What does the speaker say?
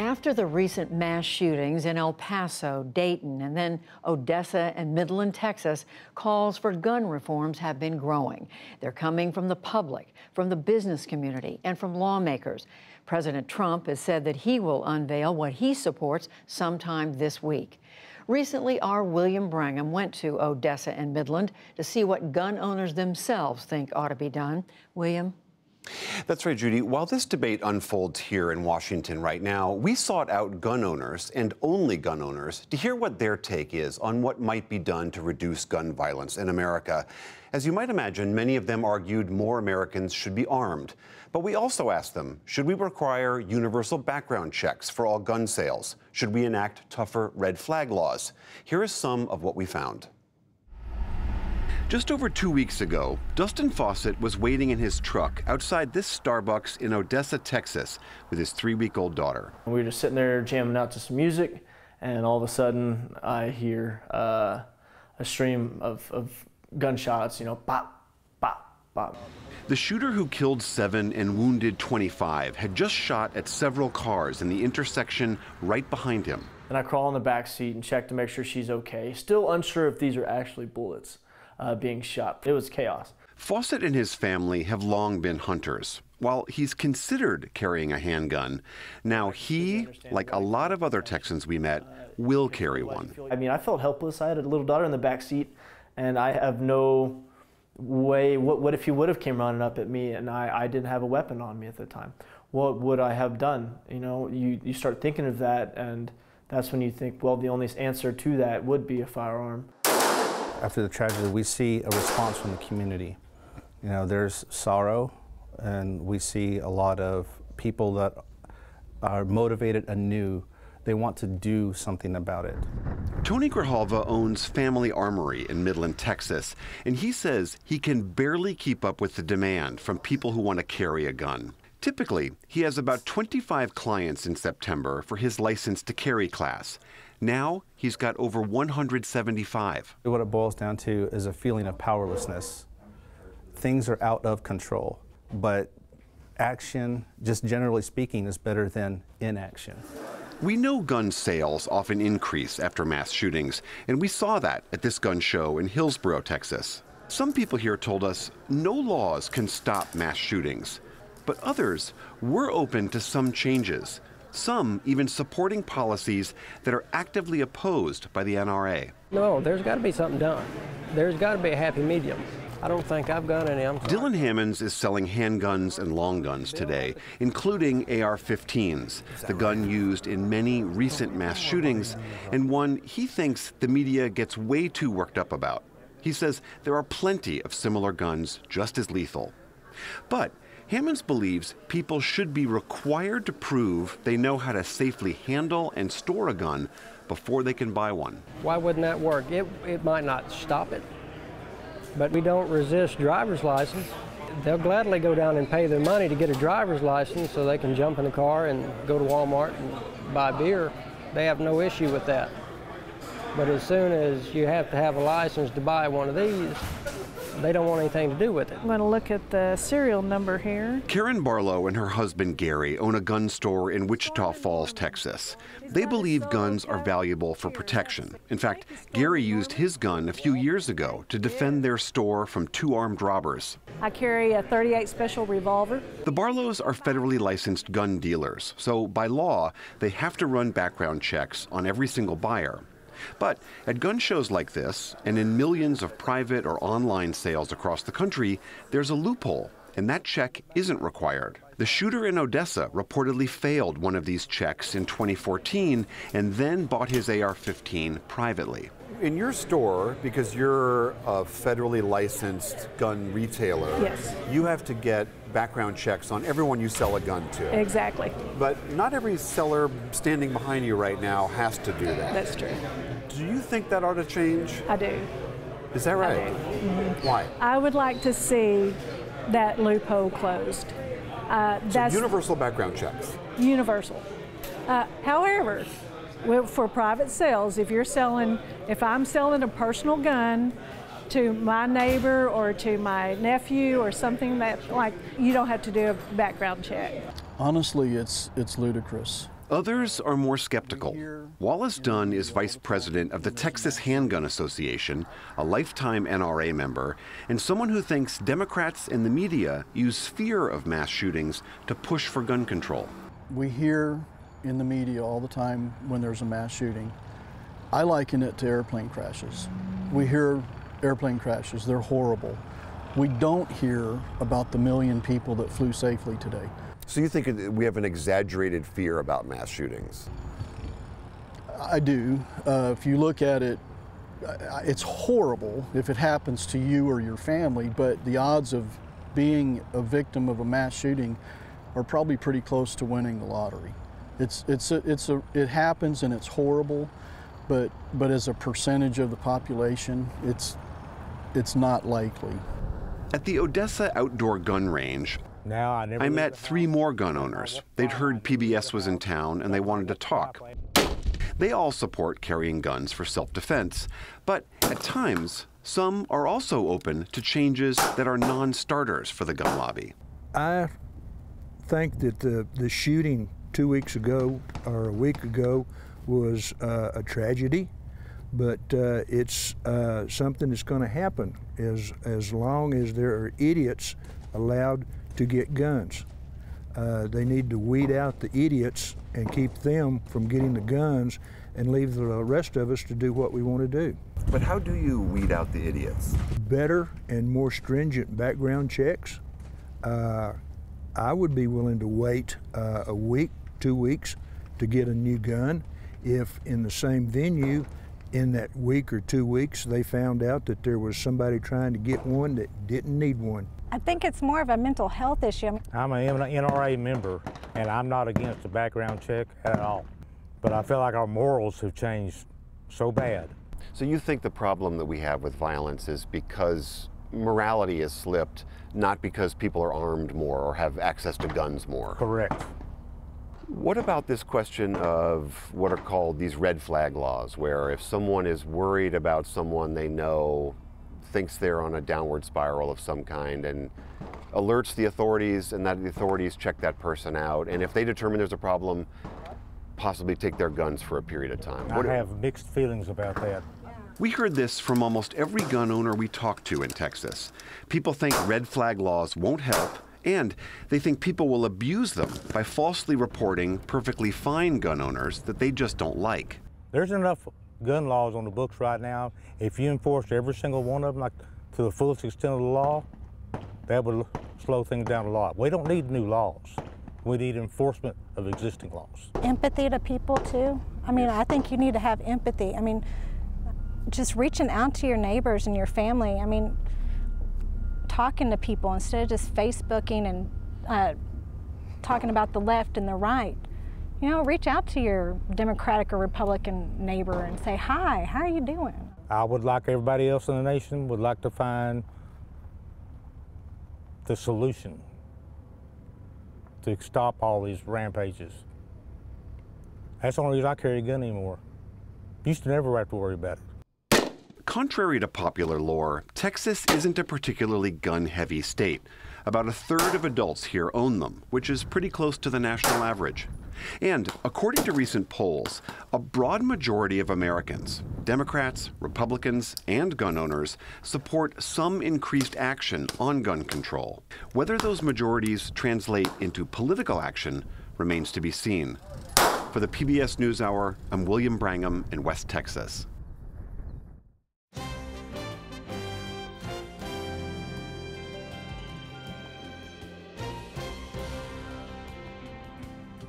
After the recent mass shootings in El Paso, Dayton, and then Odessa and Midland, Texas, calls for gun reforms have been growing. They're coming from the public, from the business community, and from lawmakers. President Trump has said that he will unveil what he supports sometime this week. Recently, our William Brangham went to Odessa and Midland to see what gun owners themselves think ought to be done. William? That's right, Judy. While this debate unfolds here in Washington right now, we sought out gun owners and only gun owners to hear what their take is on what might be done to reduce gun violence in America. As you might imagine, many of them argued more Americans should be armed. But we also asked them should we require universal background checks for all gun sales? Should we enact tougher red flag laws? Here is some of what we found. Just over two weeks ago, Dustin Fawcett was waiting in his truck outside this Starbucks in Odessa, Texas, with his three week old daughter. We were just sitting there jamming out to some music, and all of a sudden I hear uh, a stream of, of gunshots, you know, pop, pop, pop. The shooter who killed seven and wounded 25 had just shot at several cars in the intersection right behind him. And I crawl in the back seat and check to make sure she's okay. Still unsure if these are actually bullets uh, being shot. It was chaos. Fawcett and his family have long been hunters. While he's considered carrying a handgun, now he, like a lot of other Texans we met, will carry one. I mean, I felt helpless. I had a little daughter in the back seat, and I have no way. What, what if he would have came running up at me and I, I didn't have a weapon on me at the time? What would I have done? You know, you, you start thinking of that, and that's when you think, well, the only answer to that would be a firearm after the tragedy, we see a response from the community. You know, there's sorrow, and we see a lot of people that are motivated anew. They want to do something about it. Tony Grijalva owns Family Armory in Midland, Texas, and he says he can barely keep up with the demand from people who want to carry a gun. Typically, he has about 25 clients in September for his license to carry class. Now he's got over 175. What it boils down to is a feeling of powerlessness. Things are out of control, but action, just generally speaking, is better than inaction. We know gun sales often increase after mass shootings, and we saw that at this gun show in Hillsboro, Texas. Some people here told us no laws can stop mass shootings, but others were open to some changes some even supporting policies that are actively opposed by the NRA. No, there's got to be something done. There's got to be a happy medium. I don't think I've got any. I'm Dylan Hammonds is selling handguns and long guns today, including AR 15s, the gun used in many recent mass shootings, and one he thinks the media gets way too worked up about. He says there are plenty of similar guns just as lethal. But Hammonds believes people should be required to prove they know how to safely handle and store a gun before they can buy one. Why wouldn't that work? It, it might not stop it, but we don't resist driver's license. They'll gladly go down and pay their money to get a driver's license so they can jump in the car and go to Walmart and buy beer. They have no issue with that. But as soon as you have to have a license to buy one of these, they don't want anything to do with it. I'm going to look at the serial number here. Karen Barlow and her husband Gary own a gun store in Wichita Falls, Texas. They believe guns are valuable for protection. In fact, Gary used his gun a few years ago to defend their store from two armed robbers. I carry a 38 special revolver. The Barlows are federally licensed gun dealers, so by law, they have to run background checks on every single buyer. But at gun shows like this, and in millions of private or online sales across the country, there's a loophole, and that check isn't required. The shooter in Odessa reportedly failed one of these checks in 2014 and then bought his AR 15 privately. In your store, because you're a federally licensed gun retailer, yes. you have to get background checks on everyone you sell a gun to. Exactly. But not every seller standing behind you right now has to do that. That's true. Do you think that ought to change? I do. Is that right? Mm-hmm. Why? I would like to see that loophole closed. Uh, so that's universal background checks. Universal. Uh, however, for private sales, if you're selling, if I'm selling a personal gun to my neighbor or to my nephew or something that like you don't have to do a background check. Honestly, it's it's ludicrous. Others are more skeptical. Wallace Dunn is vice president of the Texas Handgun Association, a lifetime NRA member, and someone who thinks Democrats and the media use fear of mass shootings to push for gun control. We hear in the media all the time when there's a mass shooting. I liken it to airplane crashes. We hear airplane crashes, they're horrible. We don't hear about the million people that flew safely today. So you think we have an exaggerated fear about mass shootings? I do. Uh, if you look at it, it's horrible if it happens to you or your family, but the odds of being a victim of a mass shooting are probably pretty close to winning the lottery. It's, it's, a, it's a, it happens and it's horrible, but, but as a percentage of the population, it's, it's not likely. At the Odessa Outdoor Gun Range, now, I, never I met three more gun owners. They'd heard PBS was in town and they wanted to talk. They all support carrying guns for self defense, but at times, some are also open to changes that are non starters for the gun lobby. I think that the, the shooting two weeks ago or a week ago was uh, a tragedy, but uh, it's uh, something that's going to happen as, as long as there are idiots allowed to get guns. Uh, they need to weed out the idiots and keep them from getting the guns and leave the rest of us to do what we want to do. But how do you weed out the idiots? Better and more stringent background checks. Uh, I would be willing to wait uh, a week, two weeks to get a new gun if in the same venue in that week or two weeks they found out that there was somebody trying to get one that didn't need one. I think it's more of a mental health issue. I'm an NRA member and I'm not against a background check at all. But I feel like our morals have changed so bad. So you think the problem that we have with violence is because morality has slipped, not because people are armed more or have access to guns more? Correct. What about this question of what are called these red flag laws, where if someone is worried about someone they know, thinks they're on a downward spiral of some kind, and alerts the authorities, and that the authorities check that person out, and if they determine there's a problem, possibly take their guns for a period of time? I have mixed feelings about that. We heard this from almost every gun owner we talked to in Texas. People think red flag laws won't help, and they think people will abuse them by falsely reporting perfectly fine gun owners that they just don't like. There's enough gun laws on the books right now. If you enforced every single one of them like to the fullest extent of the law, that would slow things down a lot. We don't need new laws. We need enforcement of existing laws. Empathy to people too. I mean, I think you need to have empathy. I mean, just reaching out to your neighbors and your family. I mean, talking to people instead of just Facebooking and uh, talking about the left and the right. You know, reach out to your Democratic or Republican neighbor and say, hi, how are you doing? I would like everybody else in the nation would like to find the solution to stop all these rampages. That's the only reason I carry a gun anymore. Used to never have to worry about it. Contrary to popular lore, Texas isn't a particularly gun heavy state. About a third of adults here own them, which is pretty close to the national average. And according to recent polls, a broad majority of Americans, Democrats, Republicans, and gun owners, support some increased action on gun control. Whether those majorities translate into political action remains to be seen. For the PBS NewsHour, I'm William Brangham in West Texas.